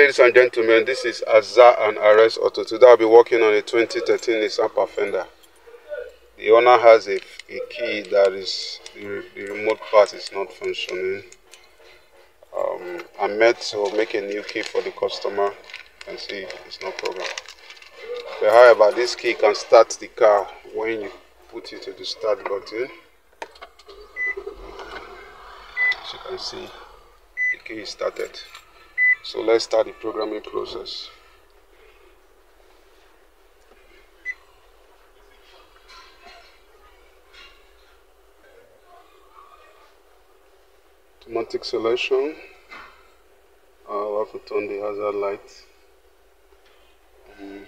ladies and gentlemen, this is Azar and Arez Auto. Today I'll be working on a 2013 Nissan Pathfinder. The owner has a, a key that is, the, the remote part is not functioning. Um, I'm meant to make a new key for the customer and see it's no problem. But however, this key can start the car when you put it to the start button. As you can see, the key is started. So let's start the programming process. Automatic selection. I'll have to turn the hazard light. Um,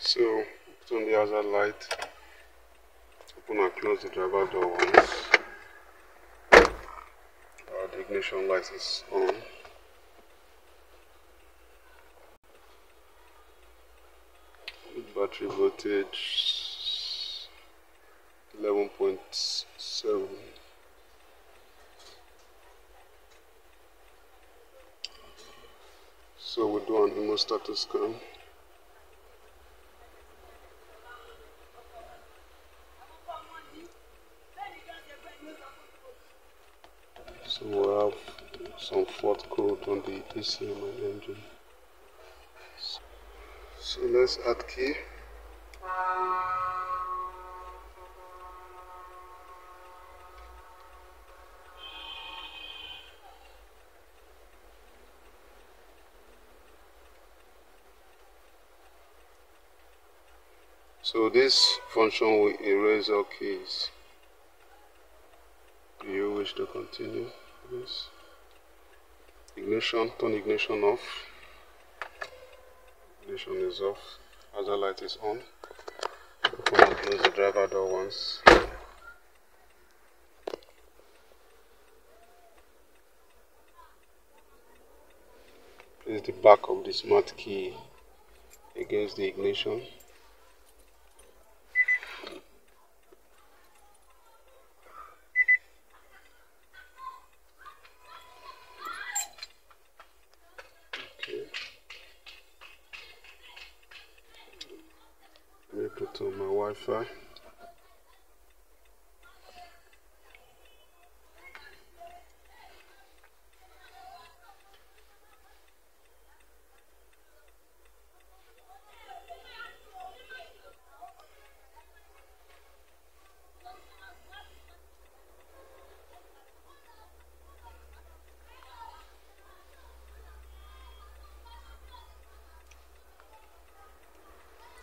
so turn the hazard light. Open and close the driver door once ignition light is on. Battery voltage 11.7. So we do an IMMO status scan. So we have some code on the ACMI engine. So let's add key. So this function will erase all keys. Do you wish to continue? Yes. Ignition, turn ignition off. Ignition is off. other light is on. Open and close the driver door once. Place the back of the smart key against the ignition. On my Wi-Fi.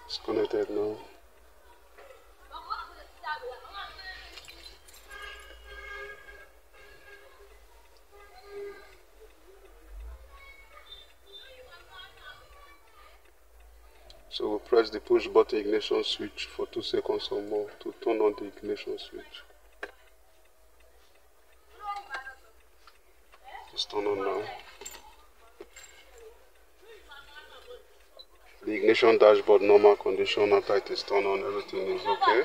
It's connected now. Press the push button ignition switch for 2 seconds or more to turn on the ignition switch. It's turned on now. The ignition dashboard normal condition after it is turned on everything is okay.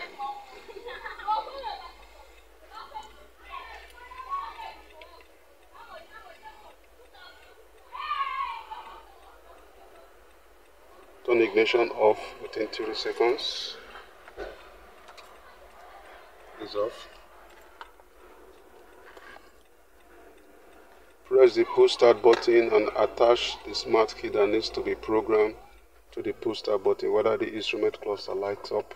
Turn ignition off within 30 seconds. Is off. Press the push start button and attach the smart key that needs to be programmed to the push start button whether the instrument cluster lights up.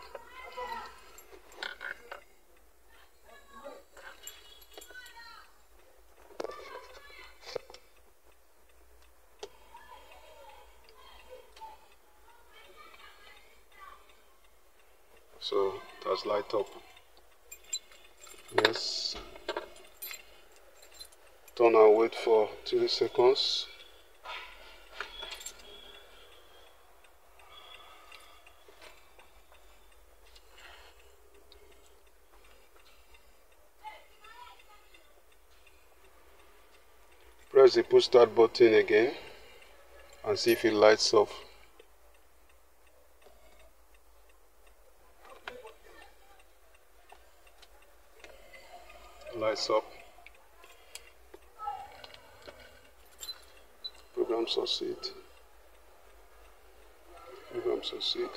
So it has light up. Yes. Turn and wait for 30 seconds. Press the push start button again and see if it lights up. nice up. Program succeed. Program succeed.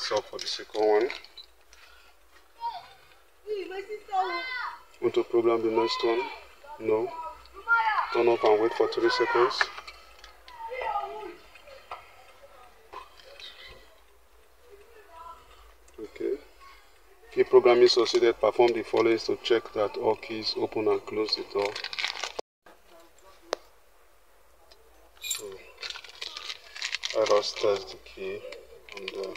Lights up for the second one. Want to program the next one? No. Turn off and wait for three seconds. Okay. Key programming succeeded. Perform the following to check that all keys open and close the door. So, let us test the key and uh,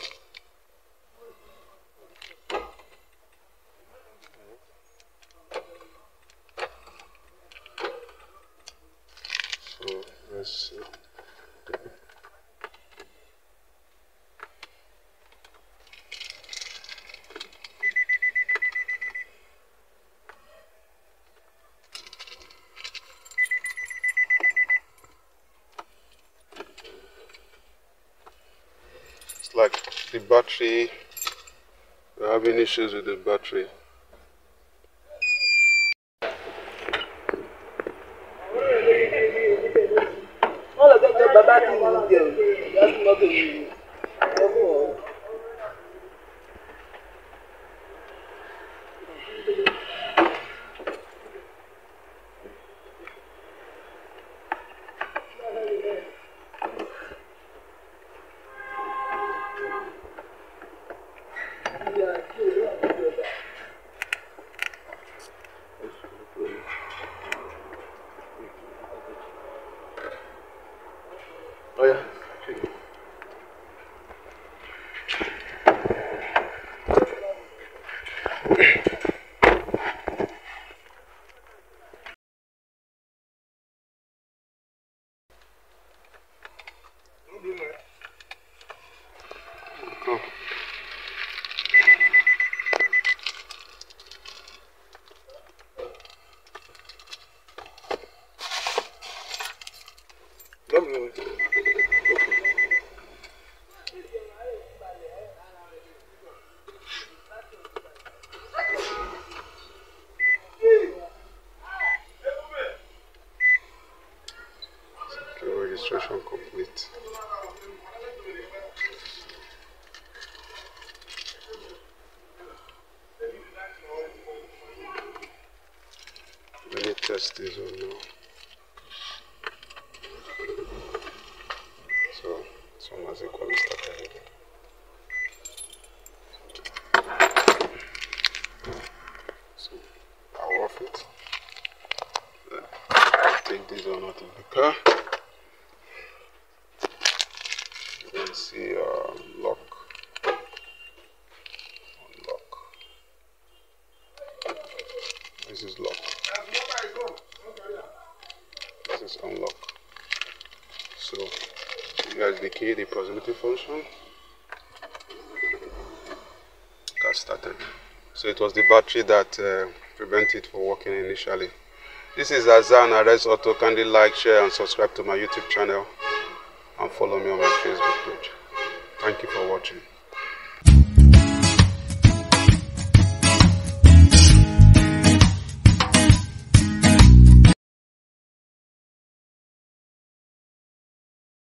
the battery, we're having issues with the battery. wọ́n lọ gbẹ́jọ́ bàbá tí mo 嗯这 Me test this one. Oh, so, one has equally started. So, power off it. Then take this one out of the car. You can see uh, lock. Unlock. This is lock. This is unlock. So, here's the key, the proximity function. Got started. So it was the battery that uh, prevented it from working initially. This is Azan Arez Auto. Kindly like, share, and subscribe to my YouTube channel and follow me on my Facebook page. Thank you for watching.